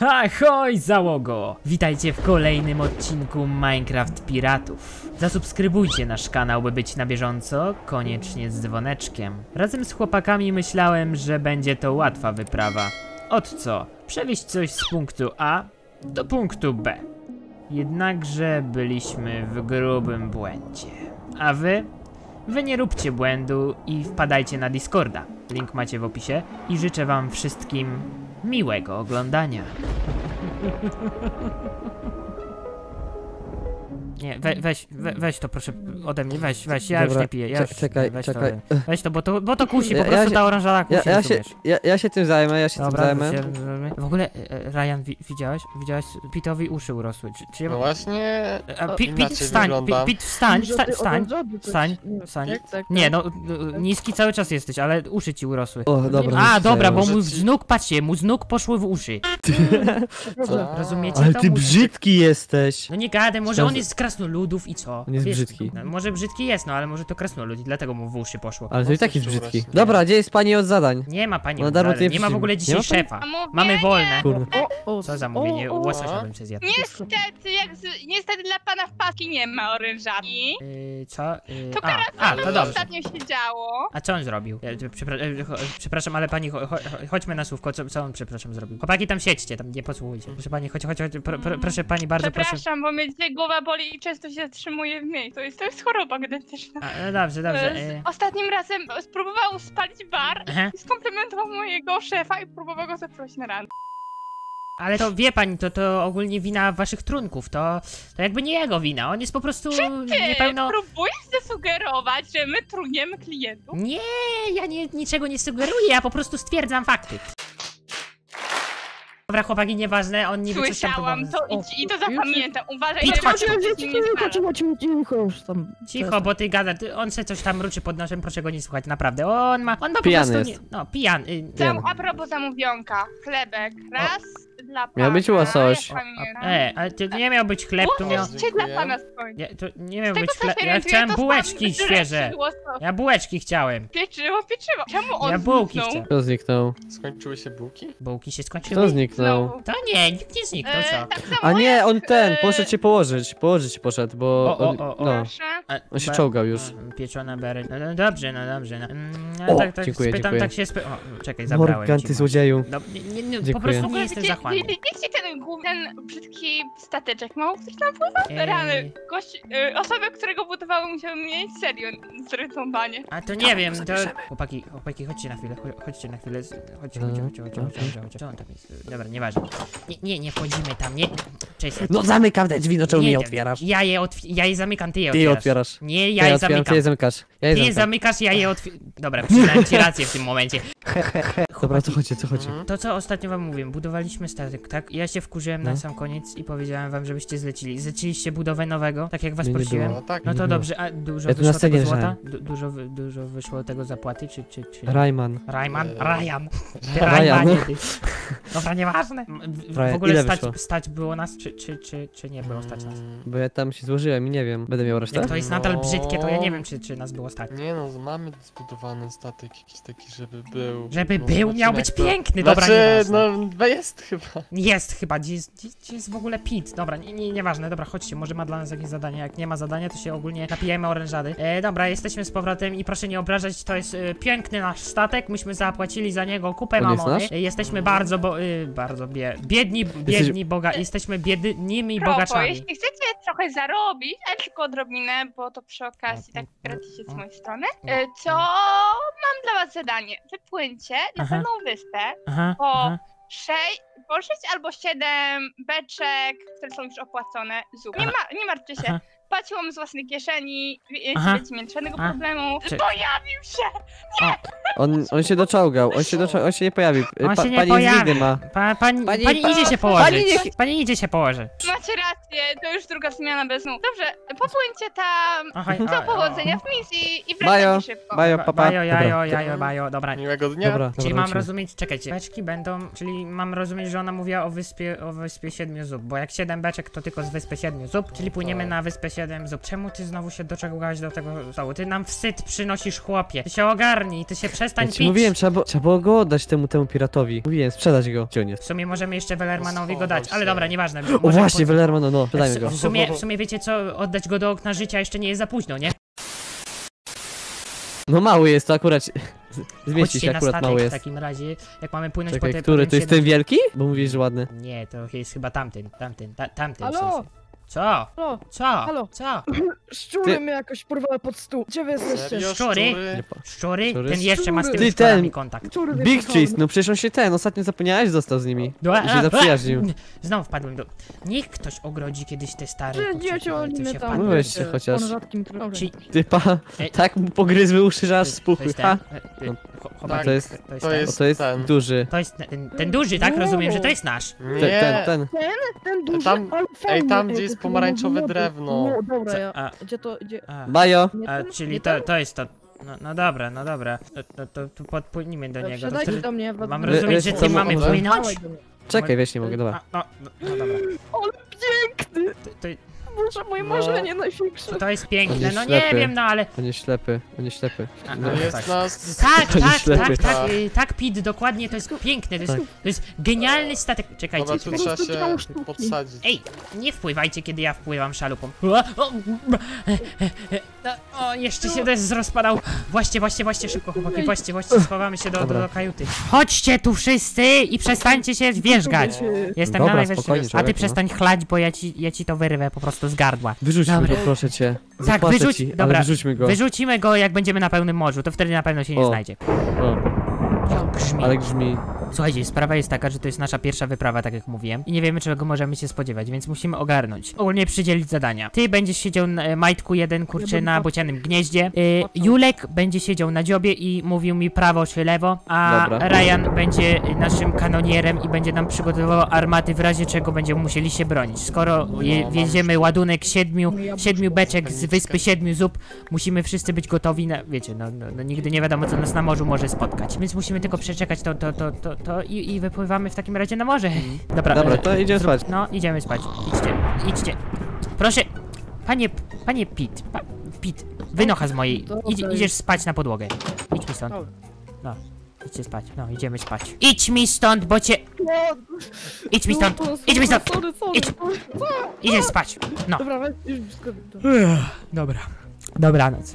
Ahoj załogo! Witajcie w kolejnym odcinku Minecraft Piratów. Zasubskrybujcie nasz kanał, by być na bieżąco, koniecznie z dzwoneczkiem. Razem z chłopakami myślałem, że będzie to łatwa wyprawa. Od co? Przewieźć coś z punktu A do punktu B. Jednakże byliśmy w grubym błędzie. A wy? Wy nie róbcie błędu i wpadajcie na Discorda. Link macie w opisie i życzę wam wszystkim miłego oglądania. Nie, we, weź, we, weź to proszę ode mnie, weź, weź, ja już Dobra, nie piję, ja już, czekaj, weź czekaj. To, weź to, bo to, bo to kusi, po Ja- ja prostu się- ta oranżada kusi, Ja, ja, się, ja, ja się tym zajmę, ja się Dobra, tym zajmę. się. W ogóle, e, Ryan, wi widziałeś? Widziałeś? Pitowi uszy urosły. Czy, czy ja... No właśnie, A, Pit, wstań, Pit, wstań, wstań, wstań, coś- wstań, nie, wstań. tak, tak, Nie, tak. no, niski cały czas jesteś, ale uszy ci urosły. O, dobra. A, już dobra, bo mu z nóg, patrzcie, mu z nóg poszły w uszy. Co? Rozumiecie? Ale ty brzydki jesteś. No nie gadaj, może on jest krasnoludów i co? On jest brzydki. No, może brzydki jest, no ale może to krasnolud i dlatego mu w uszy poszło. Ale to i tak jest brzydki. Dobra, gdzie jest pani od zadań? Nie ma pani No, darmo ty nie ma w ogóle dzisiaj szefa. Mamy wolne. Kurde. O, o, Co za mówienie, łososia bym się zjadł. Niestety, jak z, niestety dla pana w paski nie ma orężatki. Yy, co? Yy, To dobrze. ostatnio się działo. A co on zrobił? Ja, przepra przepraszam, ale pani, cho cho chodźmy na słówko, co, co on, przepraszam, zrobił? Chłopaki, tam siedźcie, tam nie posłuchajcie. Proszę pani, chodź, chodź, chodź, pro, pro, proszę pani, bardzo proszę. Przepraszam, bo mnie dzisiaj głowa boli i często się zatrzymuje w miejscu. To jest, to jest choroba genetyczna. A, no dobrze, dobrze. E, E, Ostatnim razem spróbował spalić bar aha. i skomplementował mojego szefa i próbował go zaprosić na randkę. Ale to wie pani, to, to ogólnie wina waszych trunków, to, to jakby nie jego wina, on jest po prostu Ty niepełno... próbujesz zasugerować, że my truniemy klientów? Nie, ja nie, niczego nie sugeruję, ja po prostu stwierdzam fakty. Dobra, chłopaki, nieważne, on niby coś tam Słyszałam to i, i to zapamiętam. Uważaj, że chodź. nim nie Cicho, cicho, cicho, cicho, już tam. Cicho, bo ty gada, ty, on se coś tam mruczy pod nosem, proszę go nie słuchać, naprawdę. On ma, on ma po Pijany prostu jest. nie, no, pijany. y, Tam, a propos zamówionka, chlebek, raz dla pana. Miał być łosoś. E, ale to nie miał być chleb, tu miał... Łosoś dla pana skończy. Nie, to nie miał być chleb, ja chciałem bułeczki świeże. Ja bułeczki chciałem. Pieczywo, pieczywo. Czemu on Ja bułki zniknął? chciałem. Kto zniknął? skończyły się bułki? Bułki się Kto skończyły. zniknął? Znowu. To nie, nikt nie zniknął, E, co? tak A nie, on ten, e, poszedł się położyć. Położyć się poszedł, bo... O, o, on- o, o. No. On się czołgał już. a, Pieczone bery. No, no dobrze, no dobrze. No. Mm, O, tak, tak dziękuję, spytam, dziękuję. tak się spy... O, czekaj, zabrałem Morgan, ci. ty złodzieju. No, nie, nie, nie, po prostu nie jestem wiecie, wiecie ten główny, ten brzydki stateczek, mało ktoś tam pływa? Rany, Eee, gość, y, osoby, które go budowały musiały mieć serio zrytombanie. a to nie wiem, to... Chłopaki, chłopaki, chodźcie na chwilę, cho- chodźcie na chwilę. z- Chodźcie, chodźcie, chodźcie, chodźcie, chodźcie, chodźcie, chodźcie. Co on tam jest? Dobra, nieważne. Nie, nie, nie wchodzimy tam, nie... Cześć. No zamykam te drzwi, no czemu Nie nie otwierasz? Ja je, otw... ja je zamykam, ty je Ty je otwierasz. otwierasz. Nie, Ja je otwieram, ty zamykam. je zamykasz. Ja je Ty je zamykam. zamykasz, ja je otwieram. Dobra, przyznałem ci rację w tym momencie. Dobra, co chodzi, co chodzi? Mhm. To co ostatnio wam mówiłem, budowaliśmy statek, tak? Ja się wkurzyłem na No. sam koniec i powiedziałem wam, żebyście zlecili. Zleciliście budowę nowego, tak jak was Nie, prosiłem. było. No tak. No to Nie dobrze, a dużo Ja na wyszło tego złota? Du dużo, wy- dużo wyszło tego zapłaty, czy, czy, czy... Rayman. Rayman? Ryan. Ty Ryan. Rayanie, ty. Dobra, nieważne. W, w ogóle stać, stać było nas, czy, czy, czy, czy nie było stać nas? Mm, Bo ja tam się złożyłem i nie wiem. Będę miał resztę? Jak to jest nadal No. brzydkie, to ja nie wiem, czy, czy nas było stać. Nie no, mamy zbudowany statek jakiś taki, żeby był. Żeby No, był, zobaczymy, miał być to- piękny, dobra, Znaczy, no jest chyba. Jest chyba, gdzie jest, gdzie, gdzie jest w ogóle Pit? Dobra, nie, nie, nieważne, dobra, chodźcie, może ma dla nas jakieś zadanie, jak nie ma zadania, to się ogólnie napijemy orężady. E, dobra, jesteśmy z powrotem i proszę nie obrażać, to jest e, piękny nasz statek, myśmy zapłacili za niego kupę On jest mamony. nasz? E, jesteśmy bardzo, bo, e, bardzo bie, biedni, biedni, boga, jesteśmy biednymi Propos, bogaczami. jeśli chcecie trochę zarobić, ale tylko odrobinę, bo to przy okazji tak gratisie z mojej strony, y, to mam dla was zadanie. Wypłyńcie na Aha. pewną wyspę Aha, po aha. Sześć, sześć albo siedem beczek, które są już opłacone zup. Nie, ma, nie martwcie się. Aha. Płaciłam z własnej kieszeni, nie Aha. żadnego A. problemu. Czy- Pojawił się! On, on się doczołgał, on się, doczołgał, on się nie pojawił. On Pa, się nie pani pojawi. ma. Pa, pani, pani, Pani- idzie się pani położyć. niech- Pani idzie się położyć. Macie rację, to już druga zmiana bez snu. Dobrze, popłyńcie tam. Aha, Do powodzenia w misji i Bajo, wracajcie szybko. bajo, papa. Bajo, jajo, Dobra, jajo, bajo, dobra. Miłego dnia. Dobra, Czyli dobra, mam lecimy. rozumieć, czekajcie, beczki będą, czyli mam rozumieć, że ona mówiła o wyspie, o wyspie siedmiu zup, bo jak siedem beczek to tylko z wyspy siedmiu zup, czyli płyniemy Tak. na wyspę siedem zup. Czemu ty znowu się doczegołałeś do tego stołu? Ty nam wstyd przynosisz, chłopie. Ty się ogarnij, ty się przestań Ja ci pić. mówiłem, trzeba, było- trzeba było go oddać temu, temu piratowi. Mówiłem, sprzedać go. Gdzie on jest? W sumie możemy jeszcze Wellermanowi go dać, ale dobra, nieważne. O właśnie, po- Wellerman, no, sprzedajmy go. w, sumie, w sumie wiecie co, oddać go do okna życia jeszcze nie jest za późno, nie? No mały jest, to akurat... się- Zmieści Chodźcie się, na akurat statek mały w jest. takim razie, jak mamy płynąć Czekaj, po te, który? po To jest ten wielki? Bo mówisz, że ładny. Nie, to jest chyba tamten, tamten, ta, tamten. w Halo? sensie. Co? Halo, Co? Halo? Co? szczury Ty- mnie jakoś porwały pod stół. Gdzie wy jesteście? Serio, Szczury? Szczury? Szczury? Ten jeszcze ma z tymi szczurami ten- kontakt. Szczury mnie Big porwały. Cheese, no przecież on się ten, ostatnio zapomniałeś, został z nimi. No, I się zaprzyjaźnił. Znowu wpadłem do... Niech ktoś ogrodzi kiedyś te stare ale oni to mnie się tam... wpadłem. Weź się wiecie, chociaż. pan rzadkim tro- Ci- Typa, Ej. tak mu pogryzły uszy, że aż To spuchły. jest ten? Ha! E, e, No. cho- to jest- to jest ten? To jest ten. duży. To jest ten, ten duży, tak? Rozumiem, że to jest nasz. Nie, Ten, ten, ten. Ten duży, Tam- ale ej, tam, gdzie jest pomarańczowe drewno. No, dobra, ja... a- Gdzie to, gdzie... A, Bajo. A czyli to, to jest to. No, no dobra, no dobra. To, to, to, podpłynimy do niego. To do mnie. Mam rozumieć, że ty mamy płynąć? Czekaj, weź nie mogę, dobra. A, no, no, no dobra. Ale piękny! To, to, Boże, moje No. marzenie największe. to jest piękne, no nie wiem, no ale... On jest ślepy, on jest ślepy. A, No, no, jest tak. nas... Tak, tak, tak, tak, Tak. y, tak, Pit, dokładnie, to jest piękne, to jest, Tak. to jest genialny statek. Czekajcie, Dobra, tu trzeba się podsadzić. Ej, nie wpływajcie, kiedy ja wpływam szalupą. O, no, jeszcze się też rozpadał. Właśnie, właśnie, właśnie, szybko chłopaki, właśnie, właśnie, schowamy się do, do, do kajuty. Chodźcie tu wszyscy i przestańcie się wierzgać. Jestem Dobra, na najwyższym. A ty no. przestań chlać, bo ja ci, ja ci to wyrwę po prostu z gardła. Wyrzućmy Dobra. go, proszę cię. Tak, Zapłacę wyrzuć- ci, dobra. wyrzućmy go. Wyrzucimy go, jak będziemy na pełnym morzu, to wtedy na pewno się nie O. znajdzie. O, Jak grzmi. ale grzmi. Słuchajcie, sprawa jest taka, że to jest nasza pierwsza wyprawa, tak jak mówiłem, i nie wiemy, czego możemy się spodziewać, więc musimy ogarnąć. Ogólnie przydzielić zadania. Ty będziesz siedział na e, majtku jeden, kurczę, będę na bocianym gnieździe. Y, Julek będzie siedział na dziobie i mówił mi prawo czy lewo, a Dobra. Ryan będzie naszym kanonierem i będzie nam przygotowywał armaty, w razie czego będziemy musieli się bronić. Skoro je, mam wieziemy ładunek siedmiu, No siedmiu muszę beczek z wyspy siedmiu zup, musimy wszyscy być gotowi na, wiecie, no, no, no nigdy nie wiadomo, co nas na morzu może spotkać. Więc musimy tylko przeczekać to, to, to, to, to i, i wypływamy w takim razie na morze. Dobra, Dobra, e, to idziemy spać. No, idziemy spać. Idźcie, idźcie. Proszę, panie, panie Pit, pa, Pit, wynocha z mojej. Idź, idziesz spać na podłogę. Idź mi stąd. No, idźcie spać. No, idziemy spać. Idź mi stąd, bo cię... Idź mi stąd, idź mi stąd, idź. idziesz spać. No. Dobra, weź, już wszystko. Dobra. Dobranoc.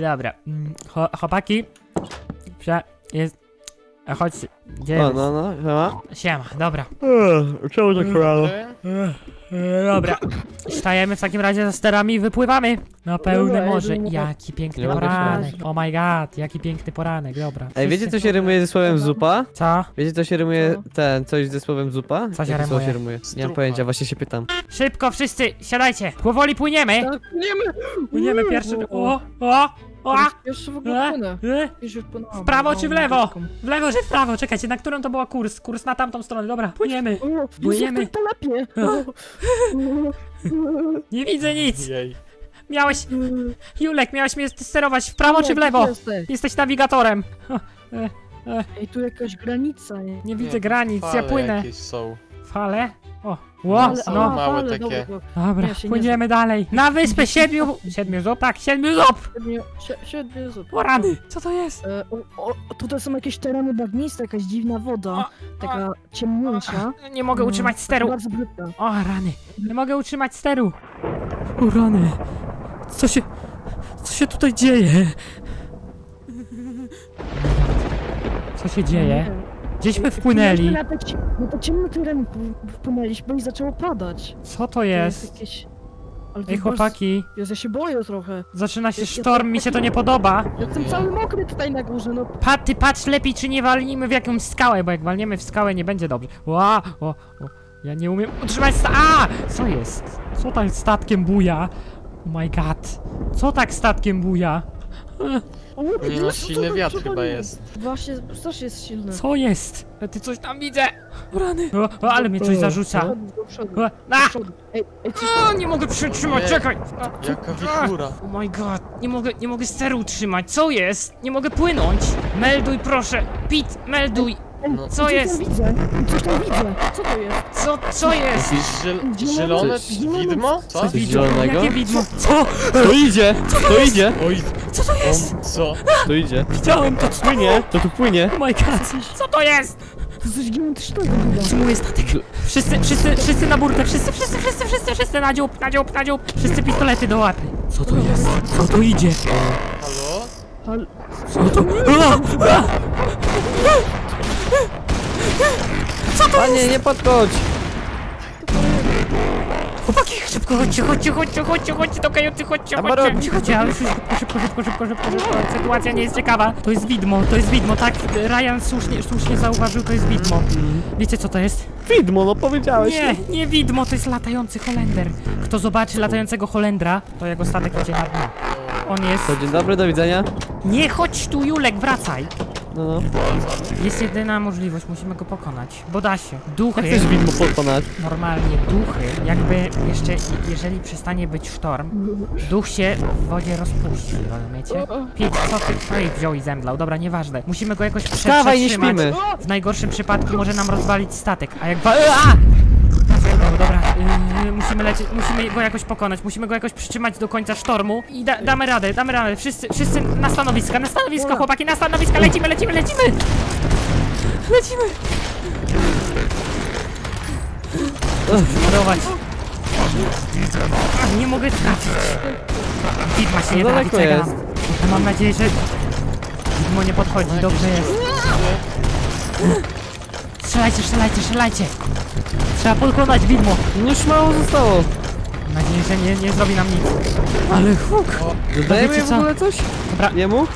Dobra. Mm, Cho chłopaki. Prze... jest... A chodźcie. Gdzie O, jest? no, no, siema. Siema, dobra. Czemu tak rano? Dobra. Stajemy w takim razie za sterami i wypływamy na pełne Dobra, morze. jedziemy. Jaki piękny Nie mogę poranek. Oh my god, jaki piękny poranek, dobra. Ej, wiecie co się rymuje ze słowem zupa? Co? Wiecie co się rymuje, ten, coś ze słowem zupa? Co się Jakie słowo rymuje? się rymuje? Nie mam Strupa. pojęcia, właśnie się pytam. Szybko wszyscy, siadajcie. Powoli płyniemy. Tak, płyniemy! Płyniemy pierwszy. O, o, o. Jeszcze w ogóle płynę. E, e. Już już płynęłam. W prawo Małą czy w lewo? W lewo czy w prawo? Czekajcie, na którą to była kurs? Kurs na tamtą stronę, dobra, płyniemy. Płyniemy. tak telepie! Nie widzę nic. Jej. Miałeś, Julek, miałeś mnie sterować w prawo czy w lewo? Jesteś. Nawigatorem. Ej, tu jakaś granica, nie? Nie widzę granic, ja płynę. jakieś są. Fale? O, ło, Ale- są no. a, małe fale, takie. dobra, nie płyniemy dalej. Na wyspę siedmiu... Siedmiu zup? Tak, siedmiu zup! Siedmiu, sie- siedmiu zup. O rany, co to jest? E, o, o, tutaj są jakieś tereny bagniste, jakaś dziwna woda, taka ciemniejsza. Nie mogę Mm, utrzymać steru. Bardzo. O rany, nie mogę utrzymać steru. O rany, co się... Co się tutaj dzieje? Co się dzieje? Gdzieśmy wpłynęli. Na te, ci- na te ciemne tereny w- wpłynęliśmy i zaczęło padać. Co to To jest? jakieś... To Ej jest chłopaki, Jezu, ja się boję trochę. zaczyna się Ja- ja sztorm, mi się to nie podoba. Jestem cały mokry tutaj na górze, no. Pa, ty patrz lepiej, czy nie walnimy w jakąś skałę, bo jak walniemy w skałę, nie będzie dobrze. Ła, o, o, ja nie umiem utrzymać sta... A! Co jest? Co tak statkiem buja? Oh my god. Co tak statkiem buja? O, Nie no, silny wiatr chyba jest? Właśnie, strasznie jest silny. Co jest? A Ty coś tam widzę. Rany. O, o, ale mnie coś zarzuca. Przodu, O, nie mogę przytrzymać, czekaj! Jaka wichura. Oh my god, nie mogę, nie mogę steru utrzymać, co jest? Nie mogę płynąć! Melduj proszę! Pit, melduj! No. Co jest? Tam widzę. Coś tam widzę. Co to jest? Co, co jest? Ziel zielone Zielone- widmo? Co? Coś zielonego? Jakie widmo? Co? To idzie! To idzie! Oj, Co to jest? on, co? To idzie. Widziałem to. Płynie! To tu płynie! Oh my god. Co to jest? To coś gigantycznego chyba. Przyjmuję statek. Wszyscy, wszyscy, wszyscy na burtę, wszyscy, wszyscy, wszyscy, wszyscy, wszyscy na dziób, na dziób, na dziób. Wszyscy pistolety do łapy. Co to jest? Co to idzie? Halo? Ale... Co to? A! A! Panie, nie podchodź! Chłopaki, szybko, chodźcie, chodźcie, chodźcie, chodźcie, chodźcie do kajuty, chodźcie, Tam chodźcie. robić. Chodźcie, ale szybko, szybko, szybko, szybko, szybko, szybko. Sytuacja nie jest ciekawa. To jest widmo, to jest widmo, tak? Ryan słusznie, słusznie zauważył, to jest widmo. Wiecie co to jest? Widmo, no powiedziałeś! Nie, nie widmo, to jest latający Holender. Kto zobaczy latającego Holendra, to jego statek idzie na dno. On jest... To dzień dobry, do widzenia. Nie chodź tu, Julek, wracaj! No, no. Jest jedyna możliwość, musimy go pokonać. Bo da się. Duchy, Jak chcesz widmo pokonać? normalnie duchy, jakby jeszcze, jeżeli przestanie być sztorm, duch się w wodzie rozpuści, rozumiecie? Pięć, co ty? Wziął i zemdlał, dobra, nieważne. Musimy go jakoś prze- Wstawaj, nie śpimy! W najgorszym przypadku może nam rozwalić statek, a jak... A! Musimy lecieć, musimy go jakoś pokonać, musimy go jakoś przytrzymać do końca sztormu i da, damy radę, damy radę, wszyscy, wszyscy na stanowiska, na stanowiska, chłopaki, na stanowiska, lecimy, lecimy, lecimy! Lecimy! Ładować. A, Nie mogę trafić. Widma się nie trafi, czekam. Mam nadzieję, że... Widmo nie podchodzi, dobrze jest. Strzelajcie, strzelajcie, strzelajcie! Trzeba pokonać widmo. Już mało zostało. Mam nadzieję, że nie, nie zrobi nam nic. Ale huk! Dajemy wiecie w co? ogóle coś? Dobra, Jemu?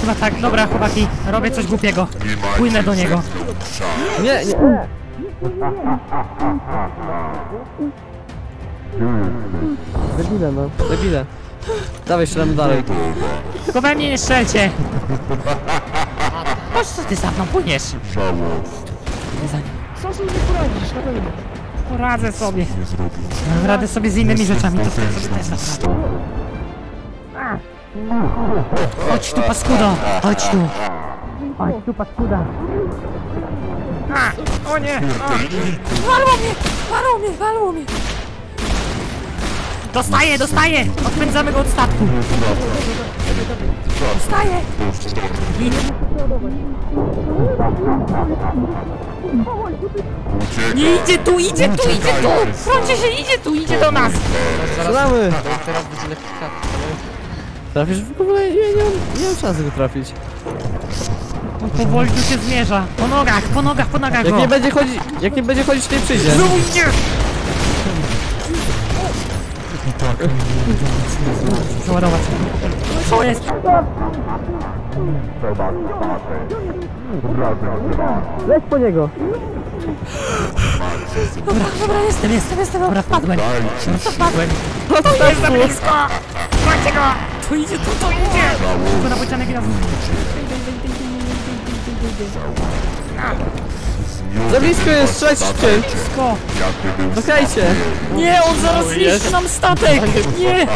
chyba tak, dobra chłopaki, robię coś głupiego. Płynę do niego. Nie, nie. Debile, no. Debile. Dawaj, strzelamy dalej. Tylko we mnie nie strzelcie! Chodź, co ty za mną płyniesz? Nie za nim. Co sobie nie poradzisz, na pewno. Poradzę sobie. Radę sobie z innymi rzeczami, to sobie też dam radę. Chodź tu, paskudo! Chodź tu! Chodź tu, paskuda! A, o nie! Walło mnie! Walło mnie! Walło mnie! Dostaję, dostaję! Odpędzamy go od statku! Dostaję! Gin. Nie idzie tu, idzie tu, idzie tu! Froncie się, idzie tu, idzie do nas! Strzelamy! Teraz będzie lekki kat. Trafisz w ogóle? Nie, nie mam, nie mam szansy go trafić. On powoli tu się zmierza. Po nogach, po nogach, po nogach Jak go. nie będzie chodzić, jak nie będzie chodzić, to nie przyjdzie. Znowu idzie! Załadować. Co jest? Leć po niego! Dobra, dobra, jestem, jestem, jestem, dobra, wpadłem. Dobra, wpadłem. To jest za blisko! Macie go! Tu idzie, tu, tu idzie! Tylko na bocianek i na Za blisko jest, strzelać szybciej! blisko! Dochajcie! Nie, on zaraz zniszczy nam statek! Nie! Nie!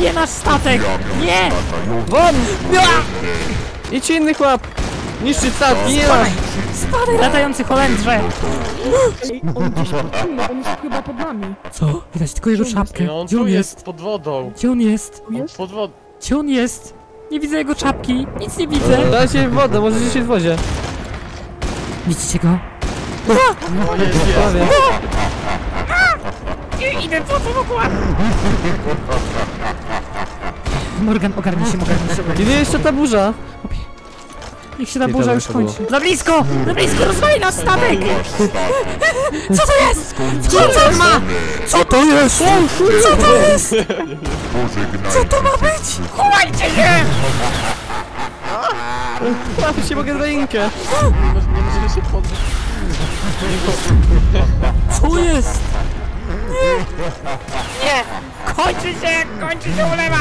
Nie nasz statek! Nie! Won! Idź innych łap! Niszczyć statki, nie Spadaj! Spadaj, latający Holendrze! Ej, on gdzieś podpłynie, on jest chyba pod nami. Co? Widać tylko jego czapkę. No on Gdzie tu on jest, jest? pod wodą. Gdzie on jest? On Jest? pod wodą. Gdzie on jest? Nie widzę jego czapki. Nic nie widzę. Dajcie w wodę, możecie się w wodzie. Widzicie go? O, jest, jest. Prawie. I- Idę po to ogóle. Morgan, ogarnij się, ogarnij się. Kiedy jeszcze ta burza? Niech się ta burza już kończy. Za blisko! Za blisko! Rozwali nas statek! Co to jest? Co to ma? Co to jest? Co to jest? Co to ma być? Chowajcie się! Trafić się mogę za inkę! Nie może- nie możemy się podnieść. Co jest? Nie! Nie! Kończy się! Kończy się ulewa!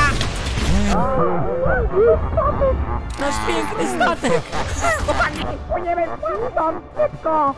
Nasz piękny statek! Chłopaki, płyniemy stąd szybko!